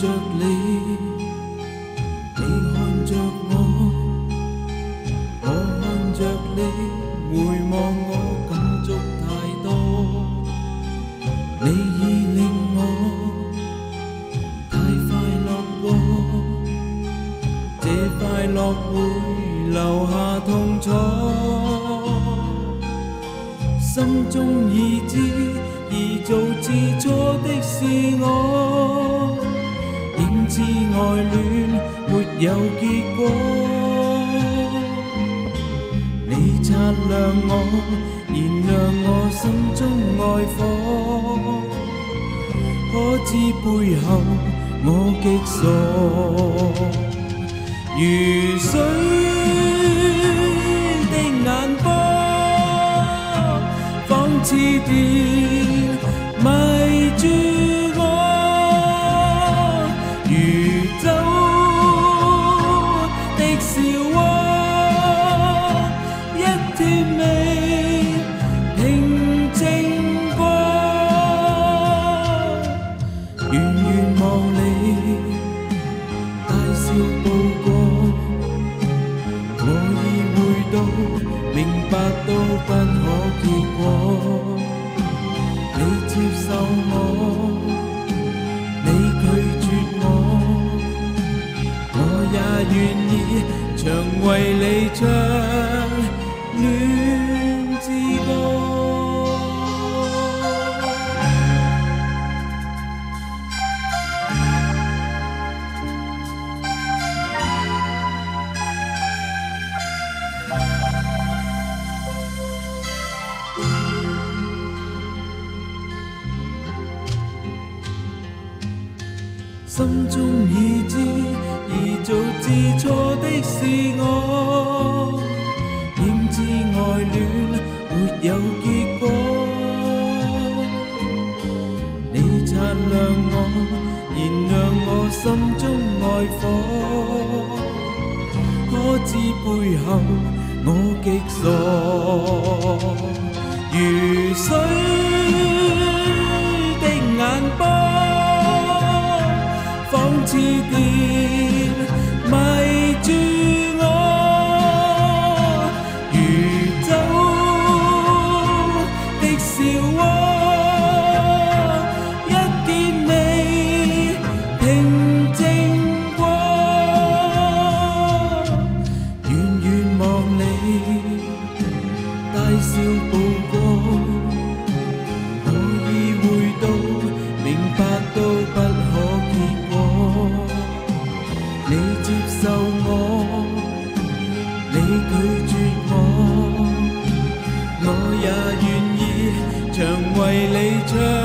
着你，你看着我，我看着你，回望我感触太多，你已令我太快乐过，这快乐会留下痛楚，心中已知。而做自错的是我，应知爱恋没有结果。你擦亮我，燃亮我心中爱火，可知背后我极傻，如水的眼波，仿似电。迷住不可结果。你接受我，你拒绝我，我也愿意长为你唱恋之歌。心中已知，而做自错的是我，应知爱恋没有结果。你擦亮我，燃亮我心中爱火，可知背后我极傻，如水 to be 拒绝我，我也愿意常为你唱。